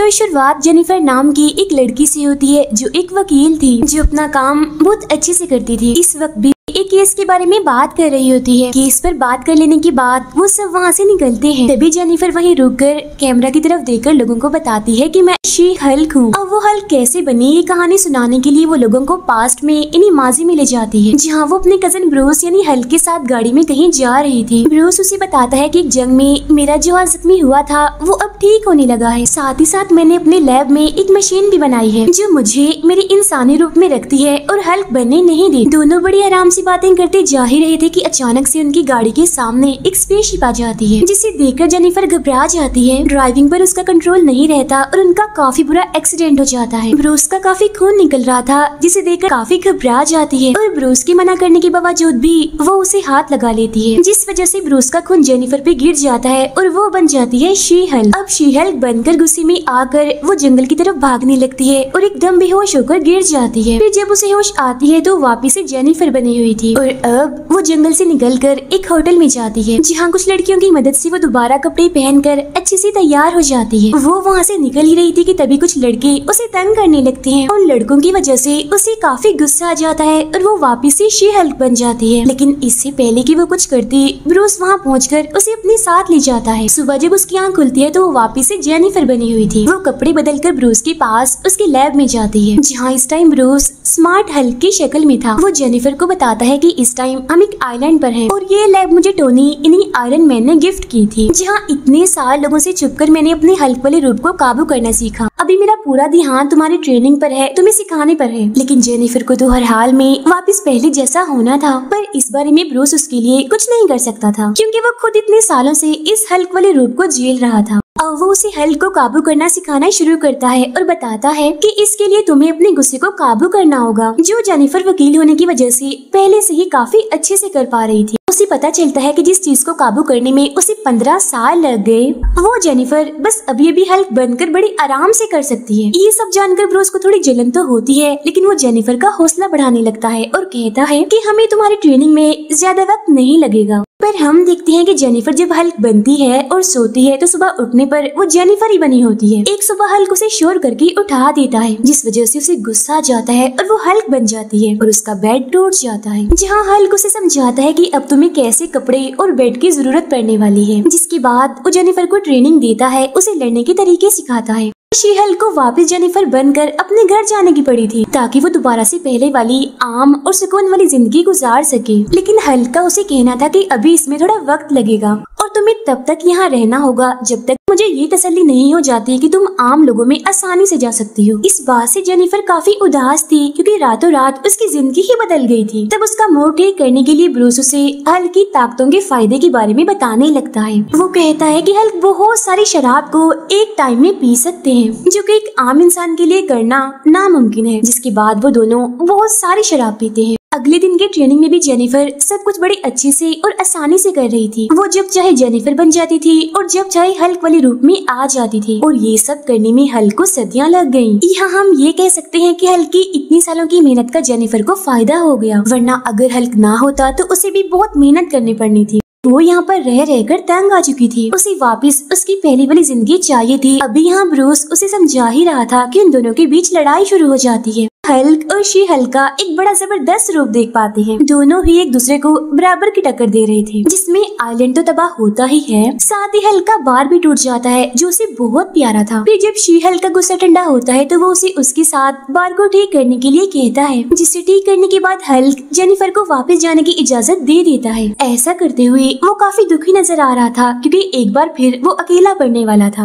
तो शुरुआत जेनिफर नाम की एक लड़की से होती है, जो एक वकील थी, जो अपना काम बहुत अच्छे से करती थी। इस वक्त भी एक केस के बारे में बात कर रही होती है। केस पर बात कर लेने के बाद वो सब वहाँ से निकलते हैं। तभी जेनिफर वहीं रुककर कैमरा की तरफ़ देखकर लोगों को बताती है कि मैं शी हल्क हूँ। और वो हल्क कैसे बनी, ये कहानी सुनाने के लिए वो लोगों को पास्ट में इन्हीं माजी में ले जाती है। जहाँ वो अपने कज़न ब्रूस यानी हल्क के साथ गाड़ी में कहीं जा रही थी। ब्रूस उसे बताता है की जंग में मेरा जो जख्मी हुआ था, वो अब ठीक होने लगा है। साथ ही साथ मैंने अपने लैब में एक मशीन भी बनाई है, जो मुझे मेरे इंसानी रूप में रखती है और हल्क बनने नहीं दी दोनों बड़ी आराम से बातें करते जा ही रहे थे कि अचानक से उनकी गाड़ी के सामने एक स्पेसशिप आ जाती है, जिसे देखकर जेनिफर घबरा जाती है। ड्राइविंग पर उसका कंट्रोल नहीं रहता और उनका काफ़ी बुरा एक्सीडेंट हो जाता है। ब्रूस का काफ़ी खून निकल रहा था, जिसे देखकर काफ़ी घबरा जाती है और ब्रूस के मना करने के बावजूद भी वो उसे हाथ लगा लेती है, जिस वजह से ब्रूस का खून जेनिफर पे गिर जाता है और वो बन जाती है शीहल अब शीहल बनकर गुस्से में आकर वो जंगल की तरफ़ भागने लगती है और एकदम बेहोश होकर गिर जाती है। फिर जब उसे होश आती है तो वापिस से जेनिफर बनी हुई थी। और अब वो जंगल से निकलकर एक होटल में जाती है, जहाँ कुछ लड़कियों की मदद से वो दोबारा कपड़े पहनकर अच्छे से तैयार हो जाती है। वो वहाँ से निकल ही रही थी कि तभी कुछ लड़के उसे तंग करने लगते हैं। और लड़कों की वजह से उसे काफ़ी गुस्सा आ जाता है और वो वापिस से शी हल्क बन जाती है। लेकिन इससे पहले की वो कुछ करती ब्रूस वहाँ पहुँच उसे अपने साथ ले जाता है। सुबह जब उसकी आँख खुलती है तो वो वापिस से जेनिफर बनी हुई थी। वो कपड़े बदल कर ब्रूस के पास उसके लैब में जाती है, जहाँ इस टाइम ब्रूस स्मार्ट हल्क की शक्ल में था। वो जेनिफर को बताता है की इस टाइम हम एक आइलैंड पर हैं और ये लैब मुझे टोनी, इन्हीं आयरन मैन ने गिफ्ट की थी। जहाँ इतने साल लोगों से छुपकर मैंने अपने हल्क वाले रूप को काबू करना सीखा। अभी मेरा पूरा ध्यान तुम्हारी ट्रेनिंग पर है, तुम्हें सिखाने पर है। लेकिन जेनिफर को तो हर हाल में वापस पहले जैसा होना था, पर इस बारे में ब्रूस उसके लिए कुछ नहीं कर सकता था, क्योंकि वो खुद इतने सालों से इस हल्क वाले रूप को झेल रहा था। और वो उसे हल्क को काबू करना सिखाना शुरू करता है और बताता है कि इसके लिए तुम्हें अपने गुस्से को काबू करना होगा, जो जेनिफर वकील होने की वजह से पहले से ही काफ़ी अच्छे से कर पा रही थी। उसे पता चलता है कि जिस चीज़ को काबू करने में उसे पंद्रह साल लग गए। वो जेनिफर बस अभी अभी हल्क बनकर बड़ी आराम से कर सकती है। ये सब जानकर ब्रोस को थोड़ी जलन तो होती है, लेकिन वो जेनिफर का हौसला बढ़ाने लगता है और कहता है कि हमें तुम्हारी ट्रेनिंग में ज़्यादा वक्त नहीं लगेगा। पर हम देखते हैं कि जेनिफर जब हल्क बनती है और सोती है तो सुबह उठने पर वो जेनिफर ही बनी होती है। एक सुबह हल्क उसे शोर करके उठा देता है, जिस वजह से उसे गुस्सा आ जाता है और वो हल्क बन जाती है और उसका बेड टूट जाता है, जहाँ हल्क उसे समझाता है कि अब तुम्हें कैसे कपड़े और बेड की ज़रूरत पड़ने वाली है। जिसके बाद वो जेनिफर को ट्रेनिंग देता है, उसे लड़ने के तरीके सिखाता है। शीहल को वापस जेनिफर बनकर अपने घर जाने की पड़ी थी, ताकि वो दोबारा से पहले वाली आम और सुकून वाली ज़िंदगी गुजार सके। लेकिन हल्का उसे कहना था कि अभी इसमें थोड़ा वक्त लगेगा। तुम्हें तब तक यहाँ रहना होगा जब तक मुझे ये तसल्ली नहीं हो जाती कि तुम आम लोगों में आसानी से जा सकती हो। इस बात से जेनिफर काफ़ी उदास थी, क्योंकि रातों रात उसकी ज़िंदगी ही बदल गई थी। तब उसका मोह ठीक करने के लिए ब्रूस उसे हल्क की ताकतों के फ़ायदे के बारे में बताने लगता है। वो कहता है की हल्क बहुत सारी शराब को एक टाइम में पी सकते हैं, जो कि एक आम इंसान के लिए करना नामुमकिन है, जिसके बाद वो दोनों बहुत सारी शराब पीते हैं। अगले दिन के ट्रेनिंग में भी जेनिफर सब कुछ बड़ी अच्छे से और आसानी से कर रही थी। वो जब चाहे जेनिफर बन जाती थी और जब चाहे हल्क वाले रूप में आ जाती थी। और ये सब करने में हल्क को सदियाँ लग गई यहाँ हम ये कह सकते हैं कि हल्क की इतनी सालों की मेहनत का जेनिफर को फ़ायदा हो गया। वरना अगर हल्क ना होता तो उसे भी बहुत मेहनत करनी पड़नी थी। वो यहाँ पर रह रहकर तंग आ चुकी थी। उसे वापस उसकी पहली वाली ज़िंदगी चाहिए थी। अभी यहाँ ब्रूस उसे समझा ही रहा था कि उन दोनों के बीच लड़ाई शुरू हो जाती है। हल्क और शी हल्का एक बड़ा ज़बरदस्त रूप देख पाते हैं। दोनों ही एक दूसरे को बराबर की टक्कर दे रहे थे। जिसमें आइलैंड तो तबाह होता ही है, साथ ही हल्का बार भी टूट जाता है, जो उसे बहुत प्यारा था। फिर जब शी हल्का गुस्सा ठंडा होता है तो वो उसे उसके साथ बार को ठीक करने के लिए कहता है, जिसे ठीक करने के बाद हल्क जेनिफर को वापस जाने की इजाज़त दे देता है। ऐसा करते हुए वो काफ़ी दुखी नज़र आ रहा था, क्योंकि एक बार फिर वो अकेला पड़ने वाला था।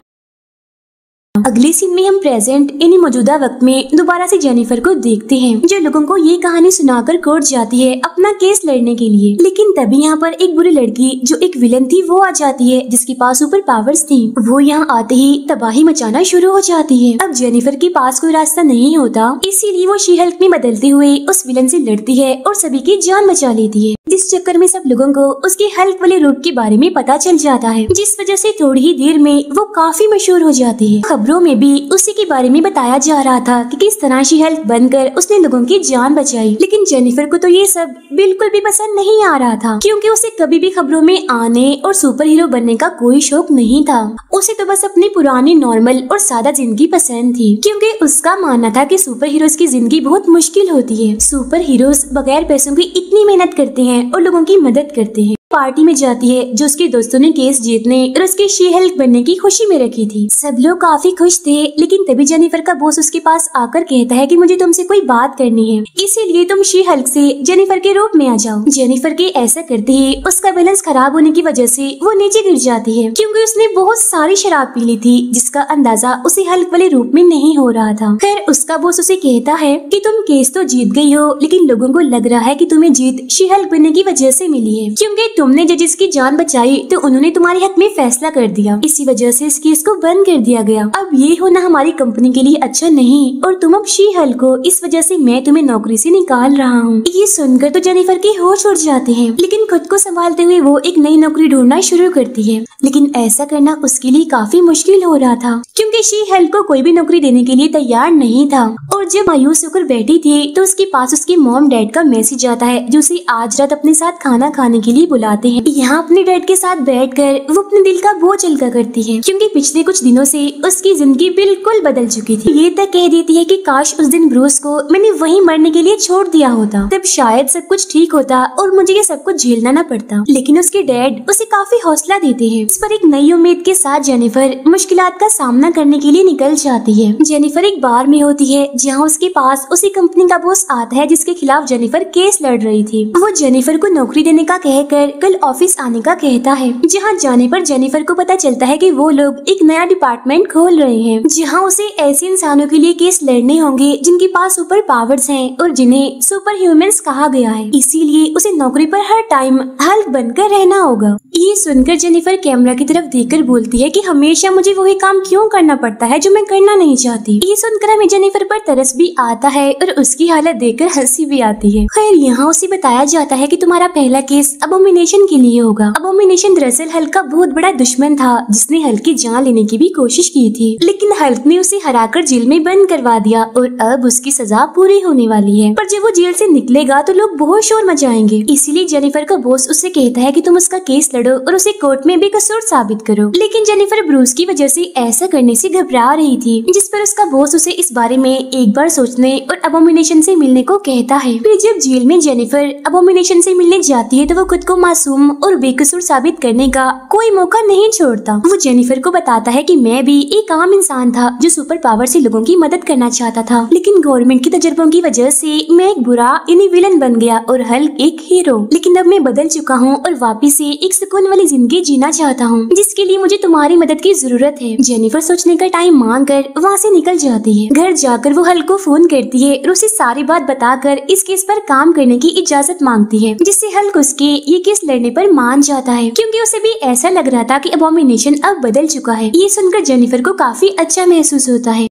अगले सीन में हम प्रेजेंट इन्हीं मौजूदा वक्त में दोबारा से जेनिफर को देखते हैं, जो लोगों को ये कहानी सुनाकर कोर्ट जाती है अपना केस लड़ने के लिए। लेकिन तभी यहाँ पर एक बुरी लड़की, जो एक विलन थी, वो आ जाती है, जिसके पास सुपर पावर्स थी। वो यहाँ आते ही तबाही मचाना शुरू हो जाती है। अब जेनिफर के पास कोई रास्ता नहीं होता, इसीलिए वो शीहल्क में बदलते हुए उस विलन से लड़ती है और सभी की जान बचा लेती है। इस चक्कर में सब लोगों को उसके हल्क वाले रूप के बारे में पता चल जाता है, जिस वजह से थोड़ी ही देर में वो काफ़ी मशहूर हो जाती है। खबरों में भी उसी के बारे में बताया जा रहा था कि किस तरह शी हेल्प बनकर उसने लोगों की जान बचाई। लेकिन जेनिफर को तो ये सब बिल्कुल भी पसंद नहीं आ रहा था, क्योंकि उसे कभी भी खबरों में आने और सुपर हीरो बनने का कोई शौक नहीं था। उसे तो बस अपनी पुरानी नॉर्मल और सादा ज़िंदगी पसंद थी, क्योंकि उसका मानना था कि सुपर हीरोज की ज़िंदगी बहुत मुश्किल होती है। सुपर हीरोज बगैर पैसों की इतनी मेहनत करते हैं और लोगों की मदद करते हैं। पार्टी में जाती है, जो उसके दोस्तों ने केस जीतने और उसके शी हेल्प बनने की खुशी में रखी थी। सब लोग काफ़ी खुश थे, लेकिन तभी जेनिफर का बॉस उसके पास आकर कहता है कि मुझे तुमसे कोई बात करनी है। इसीलिए तुम शी हेल्प से जेनिफर के रूप में आ जाओ। जेनिफर के ऐसा करते ही उसका बैलेंस खराब होने की वजह से वो नीचे गिर जाती है, क्योंकि उसने बहुत सारी शराब पी ली थी, जिसका अंदाज़ा उसे हल्क वाले रूप में नहीं हो रहा था। खैर, उसका बॉस उसे कहता है कि तुम केस तो जीत गई हो, लेकिन लोगों को लग रहा है कि तुम्हें जीत शी हेल्प बनने की वजह से मिली है, क्योंकि तुमने जजेस की जान बचाई तो उन्होंने तुम्हारे हक में फैसला कर दिया। इसी वजह से इस केस को बंद कर दिया गया। अब ये होना हमारी कंपनी के लिए अच्छा नहीं, और तुम अब शी हल को, इस वजह से मैं तुम्हें नौकरी से निकाल रहा हूँ। ये सुनकर तो जेनिफर के होश उड़ जाते हैं, लेकिन खुद को संभालते हुए वो एक नई नौकरी ढूंढना शुरू करती है। लेकिन ऐसा करना उसके लिए काफ़ी मुश्किल हो रहा था। क्योंकि शी हेल्प को कोई भी नौकरी देने के लिए तैयार नहीं था। और जब मायूस होकर बैठी थी तो उसके पास उसके मॉम डैड का मैसेज आता है, जो उसे आज रात अपने साथ खाना खाने के लिए बुलाते हैं। यहाँ अपने डैड के साथ बैठकर वो अपने दिल का बोझ हल्का करती है, क्योंकि पिछले कुछ दिनों से उसकी ज़िंदगी बिल्कुल बदल चुकी थी। ये तक कह देती है कि काश उस दिन ब्रूस को मैंने वहीं मरने के लिए छोड़ दिया होता। तब शायद सब कुछ ठीक होता और मुझे ये सब कुछ झेलना न पड़ता। लेकिन उसके डैड उसे काफ़ी हौसला देते हैं। इस पर एक नई उम्मीद के साथ जेनिफर मुश्किल का सामना करने के लिए निकल जाती है। जेनिफर एक बार में होती है, जहाँ उसके पास उसी कंपनी का बॉस आता है, जिसके खिलाफ जेनिफर केस लड़ रही थी। वो जेनिफर को नौकरी देने का कहकर कल ऑफ़िस आने का कहता है, जहाँ जाने पर जेनिफर को पता चलता है कि वो लोग एक नया डिपार्टमेंट खोल रहे हैं, जहाँ उसे ऐसे इंसानों के लिए केस लड़ने होंगे, जिनके पास सुपर पावर्स हैं और जिन्हें सुपर ह्यूमंस कहा गया है। इसीलिए उसे नौकरी पर हर टाइम हल्क बनकर रहना होगा। ये सुनकर जेनिफर कैमरा की तरफ़ देखकर बोलती है कि हमेशा मुझे वही काम क्यों करना पड़ता है जो मैं करना नहीं चाहती। ये सुनकर हमें जेनिफर पर तरस भी आता है और उसकी हालत देखकर हँसी भी आती है। खैर, यहाँ उसे बताया जाता है कि तुम्हारा पहला केस अबोमिनेशन के लिए होगा। अबोमिनेशन दरअसल हल्क का बहुत बड़ा दुश्मन था, जिसने हल्क की जान लेने की भी कोशिश की थी। लेकिन हल्क ने उसे हराकर जेल में बंद करवा दिया और अब उसकी सजा पूरी होने वाली है। पर जब वो जेल से निकलेगा तो लोग बहुत शोर मचाएँगे। इसीलिए जेनिफर का बॉस उससे कहता है कि तुम उसका केस लड़ो और उसे कोर्ट में बेकसूर साबित करो। लेकिन जेनिफर ब्रूस की वजह से ऐसा करने से घबरा रही थी, जिस पर उसका बॉस उसे इस बारे में एक बार सोचने और अबोमिनेशन से मिलने को कहता है। फिर जब जेल में जेनिफर अबोमिनेशन से मिलने जाती है तो वो खुद को मासूम और बेकसूर साबित करने का कोई मौका नहीं छोड़ता। वो जेनिफर को बताता है की मैं भी एक आम इंसान था जो सुपर पावर से लोगों की मदद करना चाहता था। लेकिन गवर्नमेंट की तजर्बों की वजह से मैं एक बुरा यानी विलन बन गया और हल्क एक हीरो लेकिन अब मैं बदल चुका हूँ और वापिस से एक सुकून वाली ज़िंदगी जीना चाहता हूँ, जिसके लिए मुझे तुम्हारी मदद की ज़रूरत है। जेनिफर सोचने का टाइम मांग कर वहाँ से निकल जाती है। घर जाकर वो हल्को को फ़ोन करती है और उसे सारी बात बताकर इस केस पर काम करने की इजाज़त मांगती है, जिससे हल्क उसके ये केस लड़ने पर मान जाता है। क्योंकि उसे भी ऐसा लग रहा था कि अबोमिनेशन अब बदल चुका है। ये सुनकर जेनिफर को काफ़ी अच्छा महसूस होता है।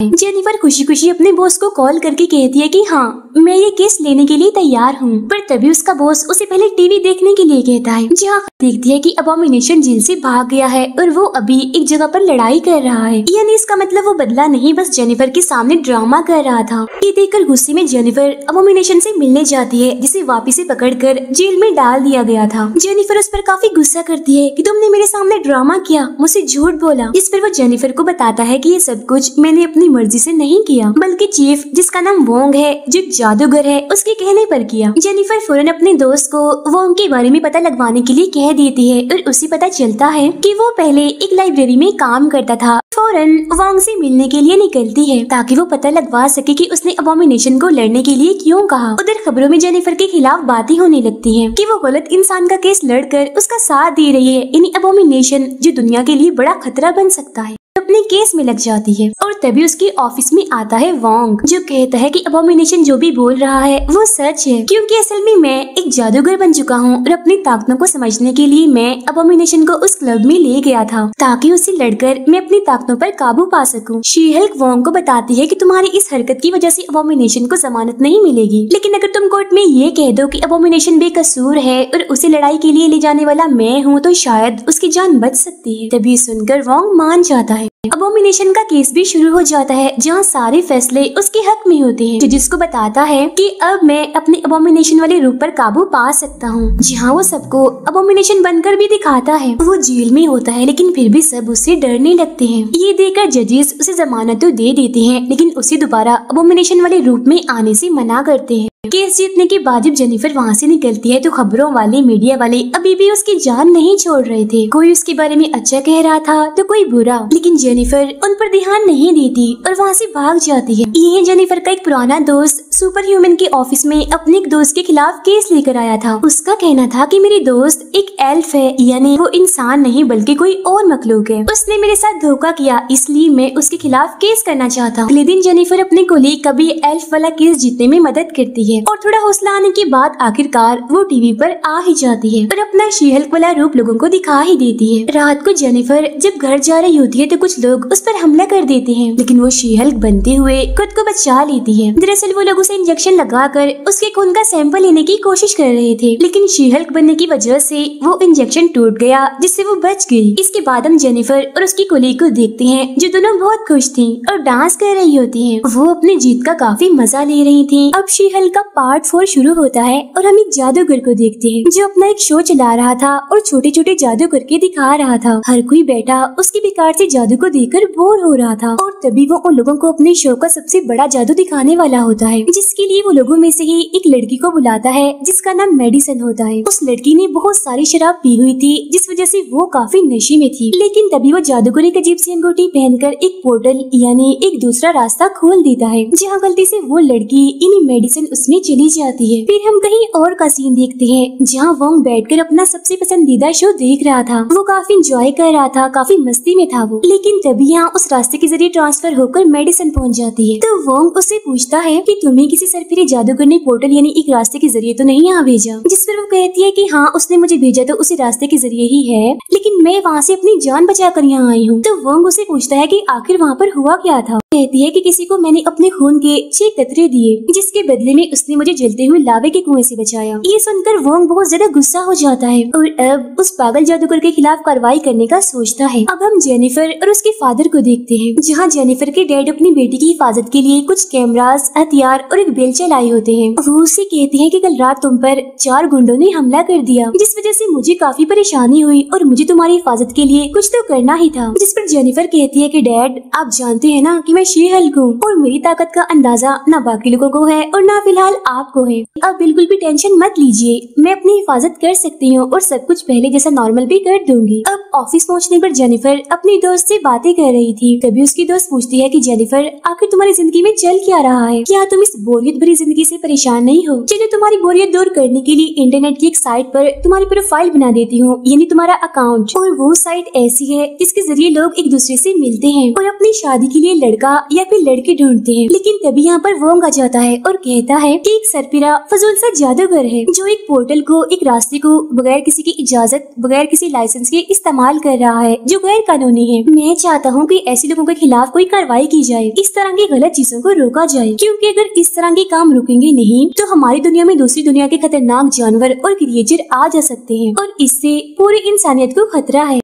जेनिफर खुशी खुशी अपने बॉस को कॉल करके कहती है कि हाँ मैं ये केस लेने के लिए तैयार हूँ, पर तभी उसका बॉस उसे पहले टीवी देखने के लिए कहता है। जहाँ देखती है कि अबोमिनेशन जेल से भाग गया है और वो अभी एक जगह पर लड़ाई कर रहा है। यानी इसका मतलब वो बदला नहीं, बस जेनिफर के सामने ड्रामा कर रहा था। ये देखकर गुस्से में जेनिफर अबोमिनेशन से मिलने जाती है, जिसे वापिस से पकड़कर जेल में डाल दिया गया था। जेनिफर उस पर काफ़ी गुस्सा करती है की तुमने मेरे सामने ड्रामा किया, मुझसे झूठ बोला। इस पर वो जेनिफर को बताता है की ये सब कुछ मैंने अपनी अपनी मर्ज़ी से नहीं किया, बल्कि चीफ, जिसका नाम वोंग है, जो जादूगर है, उसके कहने पर किया। जेनिफर फ़ौरन अपने दोस्त को वोंग के बारे में पता लगवाने के लिए कह देती है, और उसे पता चलता है कि वो पहले एक लाइब्रेरी में काम करता था। फ़ौरन वोंग से मिलने के लिए निकलती है, ताकि वो पता लगवा सके कि उसने अबोमिनेशन को लड़ने के लिए क्यों कहा। उधर खबरों में जेनिफर के खिलाफ बातें होने लगती हैं कि वो गलत इंसान का केस लड़कर उसका साथ दे रही है, यानी अबोमिनेशन जो दुनिया के लिए बड़ा खतरा बन सकता है। अपने केस में लग जाती है और तभी उसके ऑफ़िस में आता है वोंग जो कहता है कि अबोमिनेशन जो भी बोल रहा है, वो सच है। क्योंकि असल में मैं एक जादूगर बन चुका हूँ और अपनी ताकतों को समझने के लिए मैं अबोमिनेशन को उस क्लब में ले गया था, ताकि उससे लड़कर मैं अपनी ताकतों पर काबू पा सकूँ। शीहल्क वोंग को बताती है कि तुम्हारी इस हरकत की वजह से अबोमिनेशन को जमानत नहीं मिलेगी। लेकिन अगर तुम कोर्ट में ये कह दो कि अबोमिनेशन बेकसूर है और उसे लड़ाई के लिए ले जाने वाला मैं हूँ तो शायद उसकी जान बच सकती है। तभी सुनकर वोंग मान जाता है। अबोमिनेशन का केस भी शुरू हो जाता है, जहाँ सारे फैसले उसके हक में होते हैं जिसको बताता है कि अब मैं अपने अबोमिनेशन वाले रूप पर काबू पा सकता हूँ। जहाँ वो सबको अबोमिनेशन बनकर भी दिखाता है। वो जेल में होता है, लेकिन फिर भी सब उससे डरने लगते हैं। ये देखकर जजेस उसे जमानत तो दे देते हैं, लेकिन उसे दोबारा अबोमिनेशन वाले रूप में आने से मना करते हैं। केस जीतने के बाद जब जेनिफर वहाँ से निकलती है तो खबरों वाले, मीडिया वाले अभी भी उसकी जान नहीं छोड़ रहे थे। कोई उसके बारे में अच्छा कह रहा था तो कोई बुरा। लेकिन जेनिफर उन पर ध्यान नहीं देती और वहाँ से भाग जाती है। ये जेनिफर का एक पुराना दोस्त सुपर ह्यूमन के ऑफ़िस में अपने एक दोस्त के खिलाफ केस लेकर आया था। उसका कहना था की मेरी दोस्त एक एल्फ है, यानी वो इंसान नहीं, बल्कि कोई और मखलूक है। उसने मेरे साथ धोखा किया, इसलिए मैं उसके खिलाफ केस करना चाहता हूँ। अगले दिन जेनिफर अपने कोलीग का भी एल्फ वाला केस जीतने में मदद करती है। और थोड़ा हौसला आने के बाद आखिरकार वो टीवी पर आ ही जाती है और अपना शीहल्क वाला रूप लोगों को दिखा ही देती है। रात को जेनिफर जब घर जा रही होती है तो कुछ लोग उस पर हमला कर देते हैं, लेकिन वो शीहल्क बनते हुए खुद को बचा लेती है। दरअसल वो लोग उसे इंजेक्शन लगाकर उसके खून का सैंपल लेने की कोशिश कर रहे थे, लेकिन शीहल्क बनने की वजह से वो इंजेक्शन टूट गया, जिससे वो बच गई। इसके बाद हम जेनिफर और उसकी कोलीग को देखते हैं, जो दोनों बहुत खुश थी और डांस कर रही होती है। वो अपनी जीत का काफ़ी मज़ा ले रही थी। अब शीहल्क का पार्ट फोर शुरू होता है और हम एक जादूगर को देखते हैं, जो अपना एक शो चला रहा था और छोटे छोटे जादू करके दिखा रहा था। हर कोई बैठा, उसकी बेकार से जादू को देखकर बोर हो रहा था। और तभी वो उन लोगों को अपने शो का सबसे बड़ा जादू दिखाने वाला होता है, जिसके लिए वो लोगों में से ही एक लड़की को बुलाता है, जिसका नाम मेडिसन होता है। उस लड़की ने बहुत सारी शराब पी हुई थी, जिस वजह से वो काफ़ी नशे में थी। लेकिन तभी वो जादूगर एक अजीब सी अंगूठी पहनकर एक पोर्टल यानी एक दूसरा रास्ता खोल देता है, जहाँ गलती से वो लड़की इन मेडिसिन उसमें चली जाती है। फिर हम कहीं और का सीन देखते हैं, जहाँ वोंग बैठकर अपना सबसे पसंदीदा शो देख रहा था। वो काफ़ी इंजॉय कर रहा था, काफ़ी मस्ती में था वो। लेकिन तभी यहाँ उस रास्ते के ज़रिए ट्रांसफ़र होकर मेडिसिन पहुँच जाती है। तो वोंग उससे पूछता है की, तुम्हें किसी सरफिरी जादूगर ने पोर्टल यानी एक रास्ते के ज़रिए तो नहीं यहाँ भेजा? जिस पर वो कहती है की हाँ उसने मुझे भेजा तो उसी रास्ते के ज़रिए ही है, लेकिन मैं वहाँ से अपनी जान बचा कर यहाँ आई हूँ। तो वोंग उसे पूछता है की, आखिर वहाँ पर हुआ क्या था? कहती है कि किसी को मैंने अपने खून के छह कतरे दिए, जिसके बदले में उसने मुझे जलते हुए लावे के कुएँ से बचाया। ये सुनकर वोंग बहुत ज़्यादा गुस्सा हो जाता है और अब उस पागल जादूगर के खिलाफ कार्रवाई करने का सोचता है। अब हम जेनिफर और उसके फादर को देखते हैं, जहाँ जेनिफर के डैड अपनी बेटी की हिफाजत के लिए कुछ कैमराज हथियार और एक बेलचा लाए होते हैं। वो उससे कहते हैं की कल रात तुम पर चार गुंडों ने हमला कर दिया, जिस वजह से मुझे काफ़ी परेशानी हुई और मुझे तुम्हारी हिफाजत के लिए कुछ तो करना ही था। जिस पर जेनिफर कहती है की डैड, आप जानते हैं ना कि मैं शी हल्क हूँ और मेरी ताकत का अंदाज़ा न बाकी लोगों को है और न फ़िलहाल आपको है। अब बिल्कुल भी टेंशन मत लीजिए। मैं अपनी हिफाजत कर सकती हूँ और सब कुछ पहले जैसा नॉर्मल भी कर दूँगी। अब ऑफ़िस पहुँचने पर जेनिफर अपनी दोस्त से बातें कर रही थी। तभी उसकी दोस्त पूछती है कि जेनिफर, आखिर तुम्हारी ज़िंदगी में चल क्या रहा है? क्या तुम इस बोरियत भरी ज़िंदगी से परेशान नहीं हो? चलो तुम्हारी बोरियत दूर करने के लिए इंटरनेट की एक साइट पर तुम्हारी प्रोफ़ाइल बना देती हूँ, यानी तुम्हारा अकाउंट। और वो साइट ऐसी है जिसके ज़रिए लोग एक दूसरे से मिलते हैं और अपनी शादी के लिए लड़का या फिर लड़के ढूंढते हैं। लेकिन तभी यहाँ पर वोंग आ जाता है और कहता है कि एक सरपिरा फजूल सा जादूगर है, जो एक पोर्टल को, एक रास्ते को बगैर किसी की इजाज़त, बगैर किसी लाइसेंस के इस्तेमाल कर रहा है, जो गैर कानूनी है। मैं चाहता हूँ की ऐसे लोगों के खिलाफ कोई कार्रवाई की जाए, इस तरह की गलत चीज़ों को रोका जाए। क्यूँकी अगर इस तरह के काम रुकेंगे नहीं तो हमारी दुनिया में दूसरी दुनिया के खतरनाक जानवर और क्रिएचर आ जा सकते हैं, और इससे पूरी इंसानियत को खतरा है।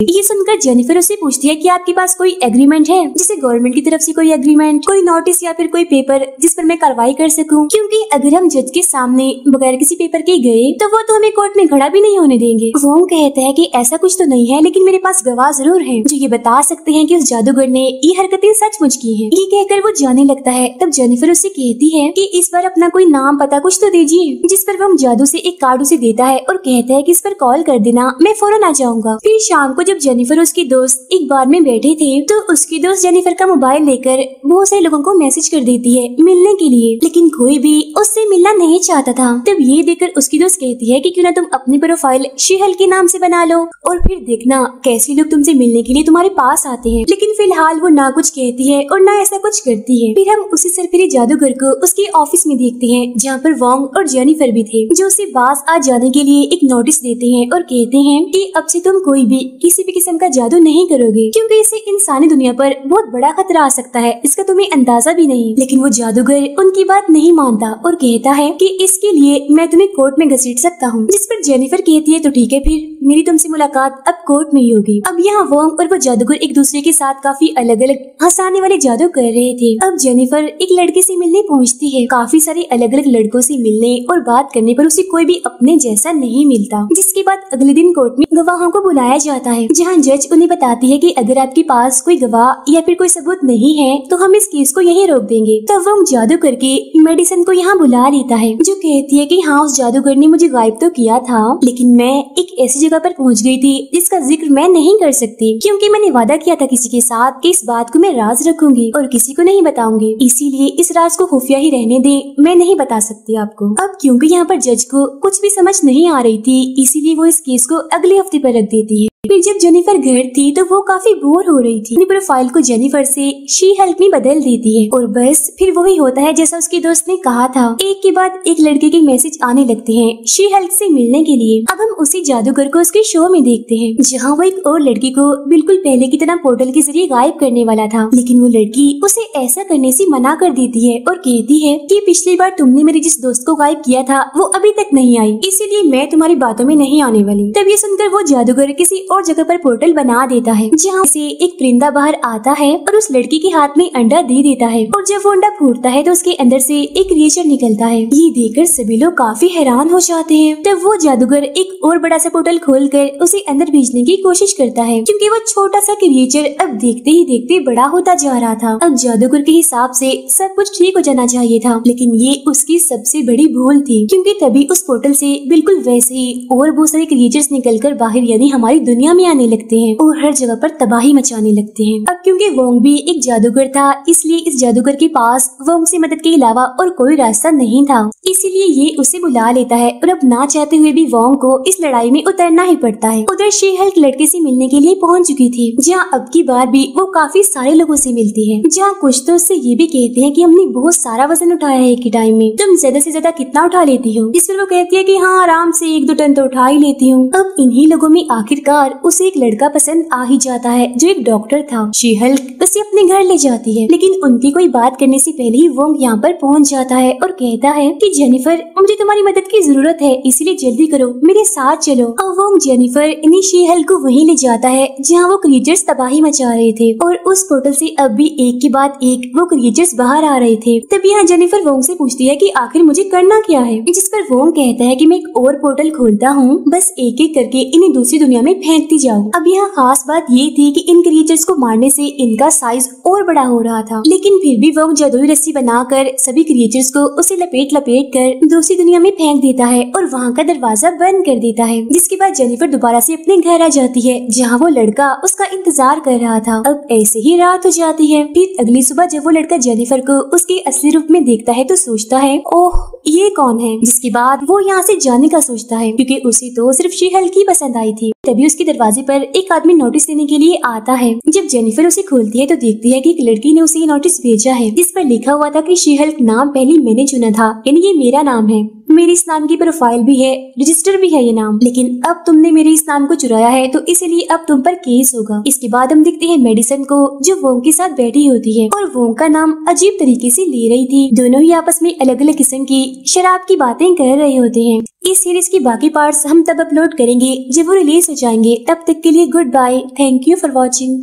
ये सुनकर जेनिफर उससे पूछती है कि आपके पास कोई एग्रीमेंट है? जैसे गवर्नमेंट की तरफ़ से कोई एग्रीमेंट कोई नोटिस या फिर कोई पेपर जिस पर मैं कार्रवाई कर सकूँ? क्योंकि अगर हम जज के सामने बगैर किसी पेपर के गए तो वो तो हमें कोर्ट में खड़ा भी नहीं होने देंगे। वो कहता है कि ऐसा कुछ तो नहीं है, लेकिन मेरे पास गवाह ज़रूर है। जो ये बता सकते हैं की उस जादूगर ने ये हरकतें सचमुच की है। ये कहकर वो जाने लगता है। तब जेनिफर उससे कहती है की इस बार अपना कोई नाम पता कुछ तो दीजिए, जिस पर वो जादू ऐसी एक कार्ड उसे देता है और कहता है की इस पर कॉल कर देना, मैं फ़ौरन आ जाऊँगा। फिर शाम को जब जेनिफर उसकी दोस्त एक बार में बैठे थे तो उसकी दोस्त जेनिफर का मोबाइल लेकर बहुत सारे लोगों को मैसेज कर देती है मिलने के लिए। लेकिन कोई भी उससे मिलना नहीं चाहता था। तब ये देखकर उसकी दोस्त कहती है कि क्यों ना तुम अपनी प्रोफ़ाइल शिहल के नाम से बना लो और फिर देखना कैसे लोग तुमसे मिलने के लिए तुम्हारे पास आते हैं। लेकिन फ़िलहाल वो ना कुछ कहती है और ना ऐसा कुछ करती है। फिर हम उसी सरफिरी जादूगर को उसके ऑफ़िस में देखते हैं, जहाँ पर वोंग और जेनिफर भी थे, जो उसे बास आ जाने के लिए एक नोटिस देते हैं और कहते हैं कि अब से तुम कोई भी किसी भी किस्म का जादू नहीं करोगे, क्योंकि इसे इंसानी दुनिया पर बहुत बड़ा खतरा आ सकता है। इसका तुम्हें अंदाज़ा भी नहीं। लेकिन वो जादूगर उनकी बात नहीं मानता और कहता है कि इसके लिए मैं तुम्हें कोर्ट में घसीट सकता हूँ। जिस पर जेनिफर कहती है तो ठीक है, फिर मेरी तुमसे मुलाकात अब कोर्ट में ही होगी। अब यहाँ वोंग और वो जादूगर एक दूसरे के साथ काफ़ी अलग अलग हंसाने वाले जादू कर रहे थे। अब जेनिफर एक लड़के से मिलने पहुँचती है। काफ़ी सारे अलग अलग लड़कों से मिलने और बात करने पर उसे कोई भी अपने जैसा नहीं मिलता, जिसके बाद अगले दिन कोर्ट में गवाहों को बुलाया जाता है। जहाँ जज उन्हें बताती है कि अगर आपके पास कोई गवाह या फिर कोई सबूत नहीं है तो हम इस केस को यहीं रोक देंगे। तब वो जादू करके मेडिसन को यहाँ बुला लेता है, जो कहती है कि हाँ उस जादूगर ने मुझे गायब तो किया था, लेकिन मैं एक ऐसी जगह पर पहुँच गई थी जिसका ज़िक्र मैं नहीं कर सकती, क्योंकि मैंने वादा किया था किसी के साथ कि इस बात को मैं राज रखूँगी और किसी को नहीं बताऊँगी। इसीलिए इस राज को खुफिया ही रहने दे, मैं नहीं बता सकती आपको। अब क्योंकि यहाँ पर जज को कुछ भी समझ नहीं आ रही थी, इसीलिए वो इस केस को अगले हफ़्ते पर रख देती है। फिर जब जेनिफर घर थी तो वो काफ़ी बोर हो रही थी। अपनी प्रोफ़ाइल को जेनिफर से शी हेल्प में बदल देती है। और बस, फिर वही होता है जैसा उसके दोस्त ने कहा था। एक के बाद एक लड़के के मैसेज आने लगते हैं शी हेल्प से मिलने के लिए। अब हम उसी जादूगर को उसके शो में देखते हैं, जहाँ वो एक और लड़की को बिल्कुल पहले की तरह पोर्टल के ज़रिए गायब करने वाला था। लेकिन वो लड़की उसे ऐसा करने से मना कर देती है और कहती है कि पिछली बार तुमने मेरे जिस दोस्त को गायब किया था, वो अभी तक नहीं आई। इसीलिए मैं तुम्हारी बातों में नहीं आने वाली। तब ये सुनकर वो जादूगर किसी और जगह पर पोर्टल बना देता है, जहाँ से एक परिंदा बाहर आता है और उस लड़की के हाथ में अंडा दे देता है। और जब वो अंडा फूटता है तो उसके अंदर से एक क्रिएचर निकलता है। ये देखकर सभी लोग काफ़ी हैरान हो जाते हैं। तब वो जादूगर एक और बड़ा सा पोर्टल खोल कर उसे अंदर भेजने की कोशिश करता है, क्योंकि वो छोटा सा क्रिएचर अब देखते ही देखते बड़ा होता जा रहा था। अब जादूगर के हिसाब से सब कुछ ठीक हो जाना चाहिए था, लेकिन ये उसकी सबसे बड़ी भूल थी, क्योंकि तभी उस पोर्टल से बिल्कुल वैसे ही और बहुत सारे क्रिएचर्स निकलकर बाहर, यानी हमारी दुनिया में आने लगते हैं और हर जगह पर तबाही मचाने लगते हैं। अब क्योंकि वोंग भी एक जादूगर था, इसलिए इस जादूगर के पास वोंग से मदद के अलावा और कोई रास्ता नहीं था। इसीलिए ये उसे बुला लेता है और अब ना चाहते हुए भी वोंग को इस लड़ाई में उतरना ही पड़ता है। उधर शेहल्क लड़के से मिलने के लिए पहुँच चुकी थी, जहाँ अब की बार भी वो काफ़ी सारे लोगों से मिलती है, जहाँ कुछ तो उससे ये भी कहते हैं कि हमने बहुत सारा वज़न उठाया है एक टाइम में। तुम ज़्यादा से ज़्यादा कितना उठा लेती हो? इस पर वो कहती है कि हाँ आराम से एक दो टन तो उठा ही लेती हूँ। अब इन्हीं लोगों में आखिरकार उसे एक लड़का पसंद आ ही जाता है, जो एक डॉक्टर था। शीहल्क उसे अपने घर ले जाती है। लेकिन उनकी कोई बात करने से पहले ही वोंग यहाँ पर पहुँच जाता है और कहता है कि जेनिफर मुझे तुम्हारी मदद की ज़रूरत है, इसीलिए जल्दी करो, मेरे साथ चलो। और वोंग जेनिफर इन्हीं शीहल्क को वहीं ले जाता है, जहाँ वो क्रिएचर्स तबाही मचा रहे थे। और उस पोर्टल से अब भी एक के बाद एक वो क्रिएचर्स बाहर आ रहे थे। तब यहाँ जेनिफर वोंग से पूछती है कि, आखिर मुझे करना क्या है? जिस पर वोंग कहता है कि, मैं एक और पोर्टल खोलता हूँ, बस एक एक करके इन्हें दूसरी दुनिया में फेंकती जाऊँ। अब यहाँ खास बात ये थी कि इन क्रिएचर्स को मारने से इनका साइज़ और बड़ा हो रहा था। लेकिन फिर भी वोंग जादुई रस्सी बनाकर सभी क्रिएचर्स को उसे लपेट लपेट कर दूसरी दुनिया में फेंक देता है और वहाँ का दरवाज़ा बंद कर देता है। जिसके बाद जेनिफर दोबारा से अपने घर आ जाती है, जहाँ वो लड़का उसका इंतज़ार कर रहा था। अब ऐसे ही रात हो जाती है। फिर अगली सुबह जब वो लड़का जेनिफर को उसके असली रूप में देखता है तो सोचता है, ओह, ये कौन है? जिसके बाद वो यहाँ से जाने का सोचता है, क्योंकि उसे तो सिर्फ़ शीहल की पसंद आई थी। तभी उसके दरवाजे पर एक आदमी नोटिस देने के लिए आता है। जब जेनिफर उसे खोलती है तो देखती है कि एक लड़की ने उसे ये नोटिस भेजा है। जिस पर लिखा हुआ था कि शीहल्क नाम पहले मैंने चुना था। यानी ये मेरा नाम है। मेरी इस नाम की प्रोफ़ाइल भी है रजिस्टर भी है ये नाम। लेकिन अब तुमने मेरे इस नाम को चुराया है तो इसीलिए अब तुम पर केस होगा। इसके बाद हम देखते हैं मेडिसन को, जो वोंग के साथ बैठी होती है। और वोंग का नाम अजीब तरीके से ले रही थी। दोनों ही आपस में अलग अलग किस्म की शराब की बातें कर रहे होते हैं। इस सीरीज़ की बाकी पार्ट्स हम तब अपलोड करेंगे, जब वो रिलीज़ हो जाएँगे। तब तक के लिए goodbye thank you for watching